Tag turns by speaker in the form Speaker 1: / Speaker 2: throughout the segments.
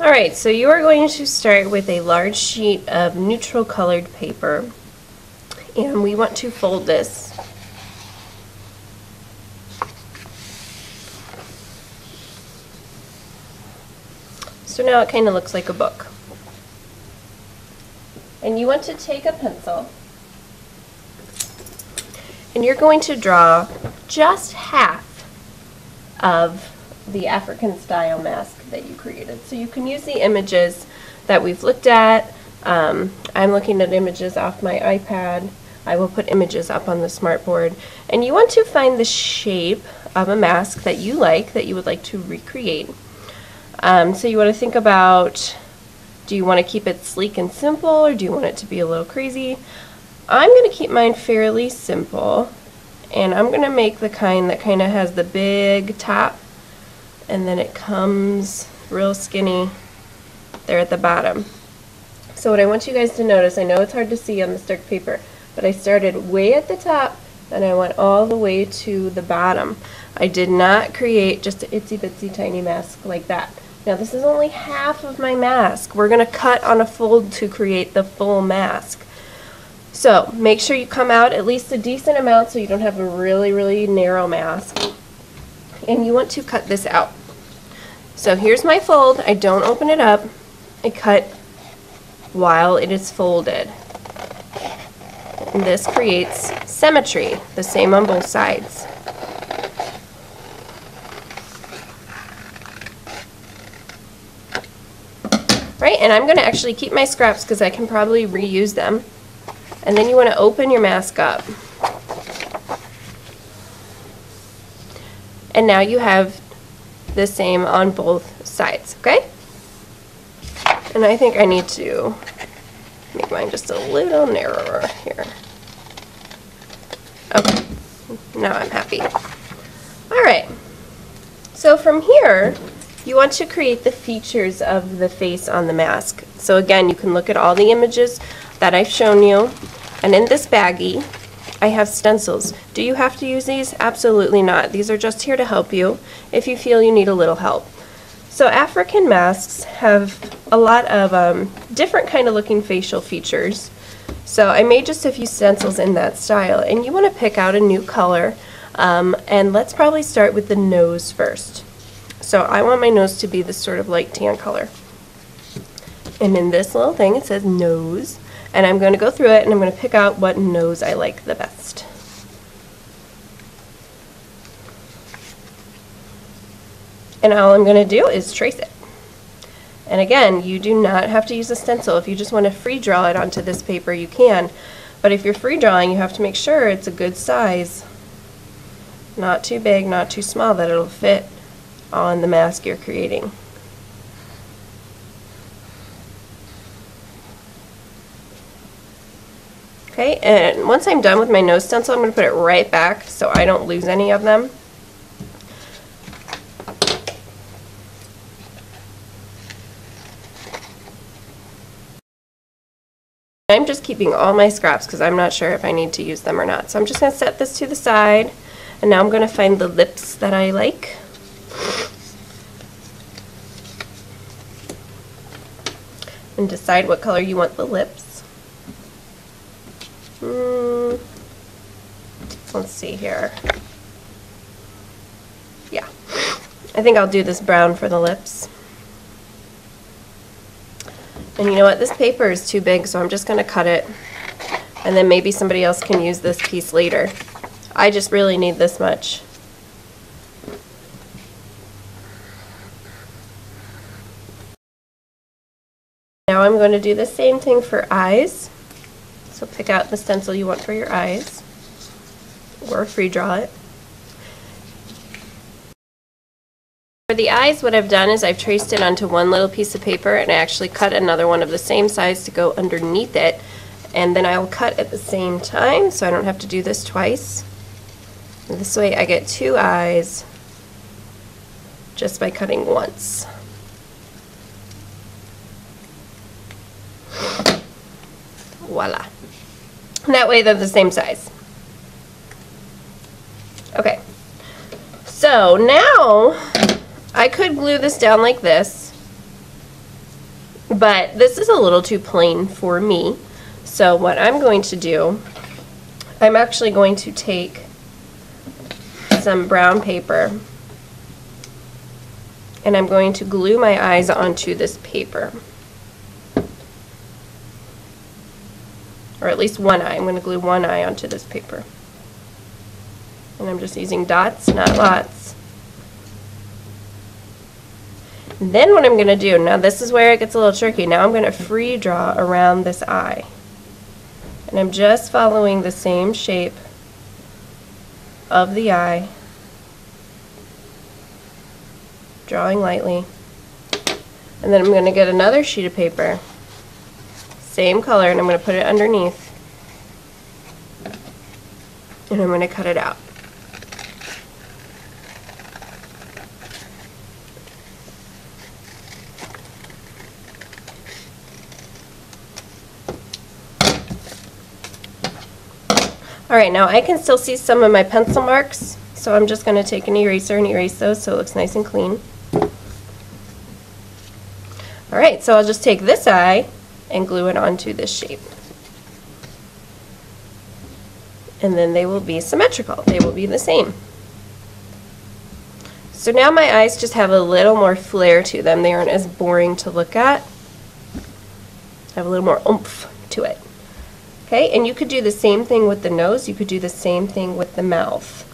Speaker 1: Alright, so you are going to start with a large sheet of neutral colored paper and we want to fold this So now it kind of looks like a book. And you want to take a pencil and you're going to draw just half of the African style mask that you created. So you can use the images that we've looked at. Um, I'm looking at images off my iPad. I will put images up on the smartboard. And you want to find the shape of a mask that you like, that you would like to recreate. Um, so you want to think about, do you want to keep it sleek and simple, or do you want it to be a little crazy? I'm going to keep mine fairly simple and I'm going to make the kind that kind of has the big top and then it comes real skinny there at the bottom. So what I want you guys to notice, I know it's hard to see on the dark paper, but I started way at the top and I went all the way to the bottom. I did not create just an itsy bitsy tiny mask like that. Now this is only half of my mask. We're going to cut on a fold to create the full mask. So make sure you come out at least a decent amount so you don't have a really, really narrow mask. And you want to cut this out. So here's my fold. I don't open it up. I cut while it is folded. And this creates symmetry, the same on both sides. Right, and I'm going to actually keep my scraps because I can probably reuse them. And then you want to open your mask up. And now you have the same on both sides, okay? And I think I need to make mine just a little narrower here. Okay, now I'm happy. All right, so from here, you want to create the features of the face on the mask. So again, you can look at all the images that I've shown you. And in this baggie, I have stencils. Do you have to use these? Absolutely not. These are just here to help you if you feel you need a little help. So African masks have a lot of um, different kind of looking facial features. So I made just a few stencils in that style and you want to pick out a new color um, and let's probably start with the nose first. So I want my nose to be this sort of light tan color. And in this little thing it says nose and I'm going to go through it and I'm going to pick out what nose I like the best. And all I'm going to do is trace it. And again, you do not have to use a stencil. If you just want to free draw it onto this paper, you can. But if you're free drawing, you have to make sure it's a good size. Not too big, not too small, that it'll fit on the mask you're creating. Okay, and once I'm done with my nose stencil, I'm going to put it right back so I don't lose any of them. I'm just keeping all my scraps because I'm not sure if I need to use them or not. So I'm just going to set this to the side. And now I'm going to find the lips that I like. And decide what color you want the lips. Let's see here. Yeah. I think I'll do this brown for the lips. And you know what? This paper is too big, so I'm just going to cut it. And then maybe somebody else can use this piece later. I just really need this much. Now I'm going to do the same thing for eyes. So pick out the stencil you want for your eyes, or free draw it. For the eyes, what I've done is I've traced it onto one little piece of paper and I actually cut another one of the same size to go underneath it. And then I'll cut at the same time so I don't have to do this twice. And this way I get two eyes just by cutting once. Voila. That way they're the same size. Okay. So now I could glue this down like this. But this is a little too plain for me. So what I'm going to do, I'm actually going to take some brown paper and I'm going to glue my eyes onto this paper. Or at least one eye. I'm going to glue one eye onto this paper. And I'm just using dots, not lots. And then what I'm going to do, now this is where it gets a little tricky. Now I'm going to free draw around this eye. And I'm just following the same shape of the eye drawing lightly. And then I'm going to get another sheet of paper, same color, and I'm going to put it underneath. And I'm going to cut it out. Alright, now I can still see some of my pencil marks, so I'm just going to take an eraser and erase those so it looks nice and clean. Alright, so I'll just take this eye and glue it onto this shape. And then they will be symmetrical. They will be the same. So now my eyes just have a little more flair to them. They aren't as boring to look at. Have a little more oomph to it. Okay, and you could do the same thing with the nose. You could do the same thing with the mouth.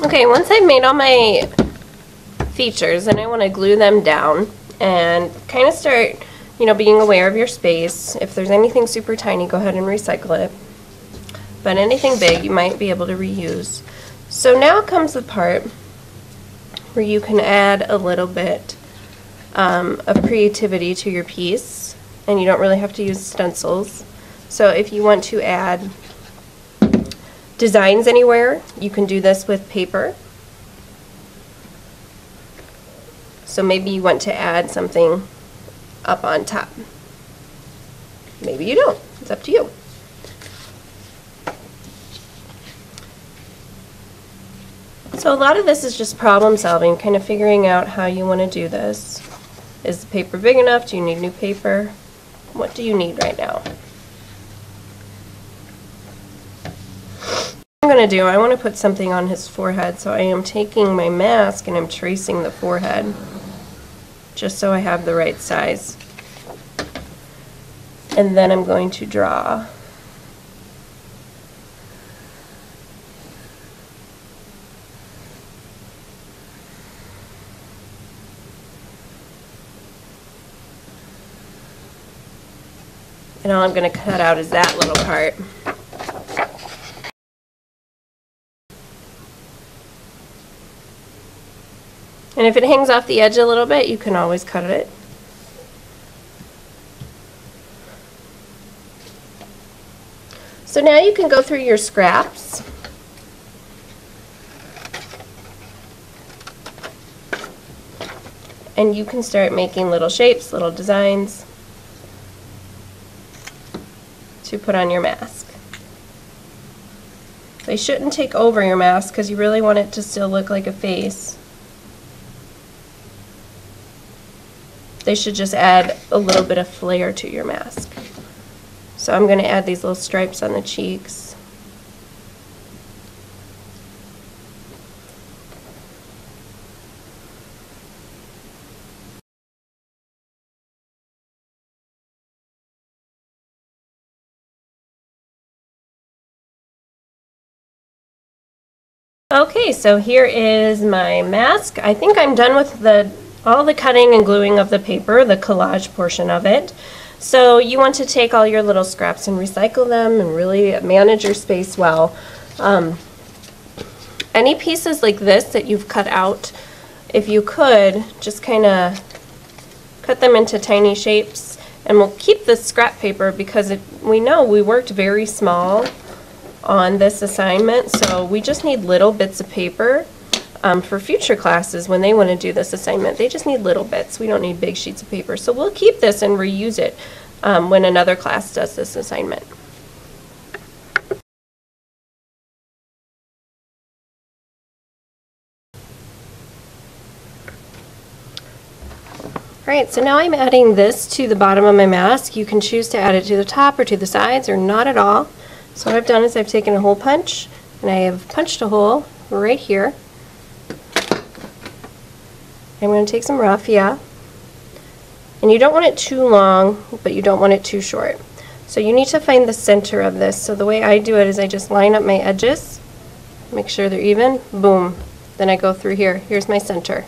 Speaker 1: Okay, once I've made all my features and I want to glue them down and kind of start, you know, being aware of your space. If there's anything super tiny, go ahead and recycle it. But anything big, you might be able to reuse. So now comes the part where you can add a little bit um, of creativity to your piece and you don't really have to use stencils. So if you want to add designs anywhere. You can do this with paper. So maybe you want to add something up on top. Maybe you don't. It's up to you. So a lot of this is just problem solving, kind of figuring out how you want to do this. Is the paper big enough? Do you need new paper? What do you need right now? I'm going to do, I want to put something on his forehead, so I am taking my mask and I'm tracing the forehead, just so I have the right size. And then I'm going to draw. And all I'm going to cut out is that little part. And if it hangs off the edge a little bit, you can always cut it. So now you can go through your scraps. And you can start making little shapes, little designs to put on your mask. They shouldn't take over your mask because you really want it to still look like a face. They should just add a little bit of flair to your mask. So I'm going to add these little stripes on the cheeks. Okay, so here is my mask. I think I'm done with the all the cutting and gluing of the paper, the collage portion of it. So you want to take all your little scraps and recycle them and really manage your space well. Um, any pieces like this that you've cut out, if you could, just kind of cut them into tiny shapes and we'll keep the scrap paper because it, we know we worked very small on this assignment, so we just need little bits of paper um, for future classes when they want to do this assignment. They just need little bits. We don't need big sheets of paper. So we'll keep this and reuse it um, when another class does this assignment. Alright, so now I'm adding this to the bottom of my mask. You can choose to add it to the top or to the sides or not at all. So what I've done is I've taken a hole punch and I have punched a hole right here. I'm going to take some raffia. And you don't want it too long, but you don't want it too short. So you need to find the center of this. So the way I do it is I just line up my edges, make sure they're even, boom. Then I go through here. Here's my center.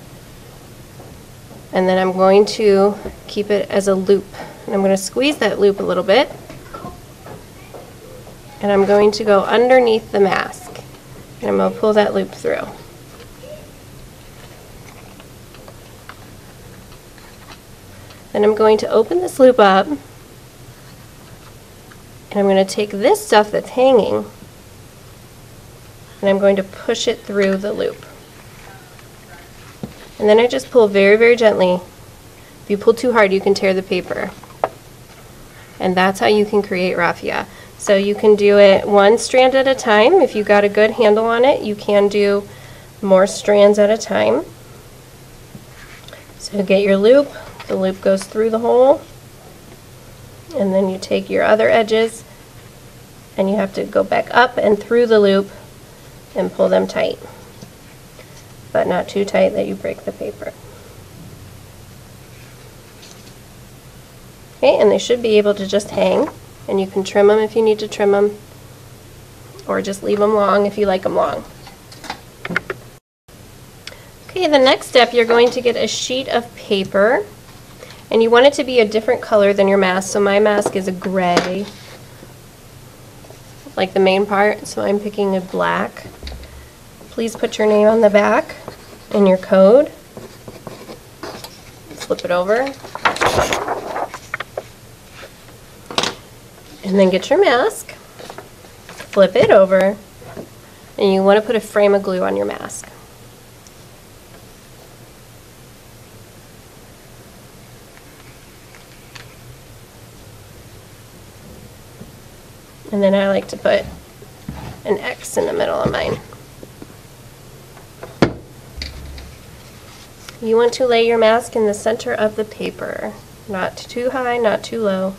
Speaker 1: And then I'm going to keep it as a loop. And I'm going to squeeze that loop a little bit. And I'm going to go underneath the mask. And I'm going to pull that loop through. Then I'm going to open this loop up and I'm going to take this stuff that's hanging and I'm going to push it through the loop. And then I just pull very, very gently. If you pull too hard, you can tear the paper. And that's how you can create raffia. So you can do it one strand at a time. If you got a good handle on it, you can do more strands at a time. So you get your loop, the loop goes through the hole, and then you take your other edges and you have to go back up and through the loop and pull them tight, but not too tight that you break the paper. Okay, and they should be able to just hang, and you can trim them if you need to trim them, or just leave them long if you like them long. Okay, the next step, you're going to get a sheet of paper, and you want it to be a different color than your mask. So my mask is a gray, like the main part, so I'm picking a black. Please put your name on the back and your code. Flip it over. And then get your mask, flip it over, and you want to put a frame of glue on your mask. And then I like to put an X in the middle of mine. You want to lay your mask in the center of the paper. Not too high, not too low.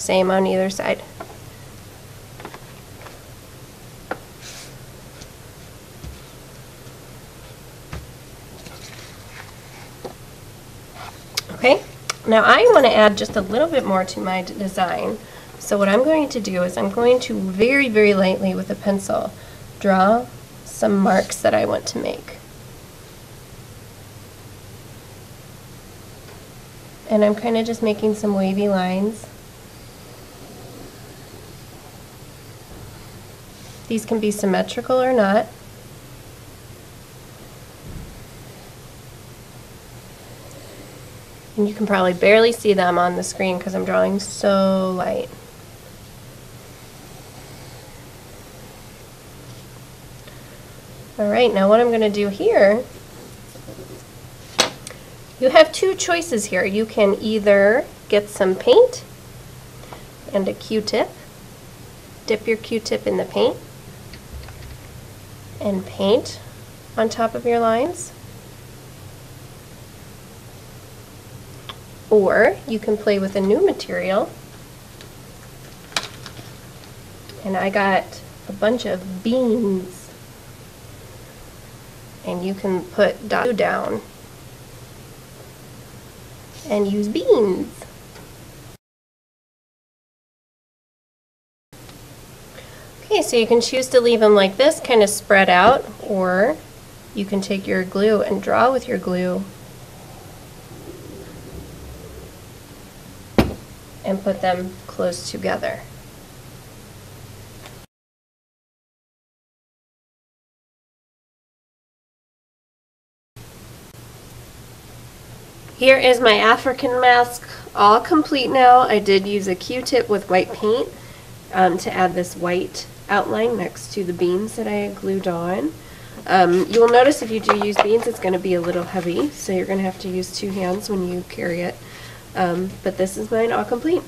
Speaker 1: Same on either side. Okay, now I want to add just a little bit more to my design. So what I'm going to do is I'm going to very, very lightly with a pencil draw some marks that I want to make. And I'm kind of just making some wavy lines. These can be symmetrical or not. And you can probably barely see them on the screen because I'm drawing so light. Alright, now what I'm going to do here, you have two choices here. You can either get some paint and a Q-tip, dip your Q-tip in the paint, and paint on top of your lines. Or you can play with a new material. And I got a bunch of beans and you can put dot down and use beans. Okay, so you can choose to leave them like this, kind of spread out, or you can take your glue and draw with your glue and put them close together. Here is my African mask all complete now. I did use a Q-tip with white paint um, to add this white outline next to the beans that I glued on. Um, you will notice if you do use beans, it's going to be a little heavy, so you're going to have to use two hands when you carry it. Um, but this is mine all complete.